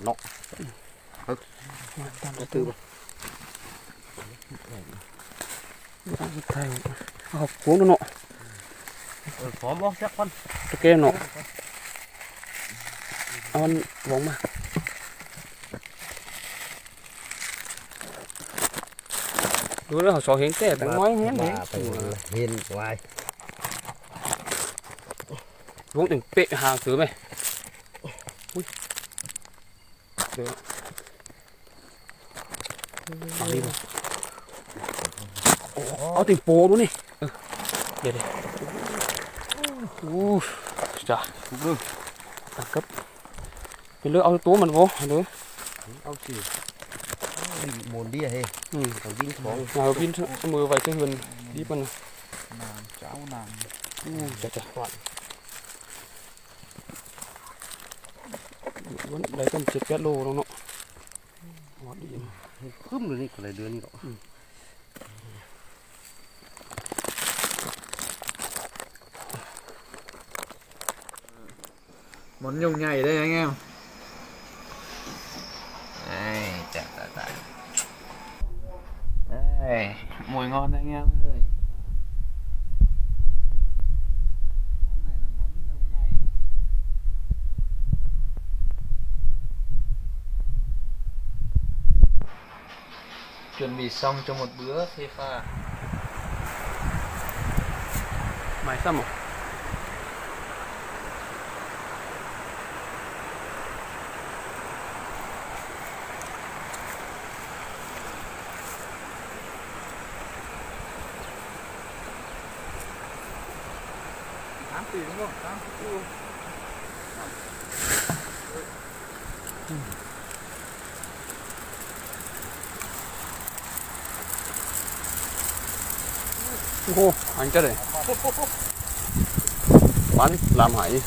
nọ tạm có từ thầy học cuốn nó nọ ừ, bó chắc con. Cái nọ ăn vòng mà. Đúng là họ sò hiến tẻ tặng nói hiến đấy. phải hiền ngoài vốn từng pệ hàng thứ mày thế Bỏ đi vào. Ồ, tìm phố luôn đi. Ừ, để để Ui, trời. Ừ, đẳng cấp. Cái lưỡi ao tố mình vô, lưỡi Ao chỉ Định mồn đi à hề Ừ, ở Vinh có Nào, Vinh mưa vài cái huyền đi bằng Nàng, cháu nàng Ui, ừ, trời trời, Vẫn lấy cầm chết pét lô đâu nọ. Họ đi. Khum rồi đi còn lại đưa đi cậu. Món nhung nhảy đây anh em. Đây chả chả chả đây mùi ngon đấy anh em ơi món này là món nhung nhảy chuẩn bị xong cho một bữa phê pha Mày sao mà tám tỷ đúng không? Tám Ô, anh chết rồi Bắn, làm hại.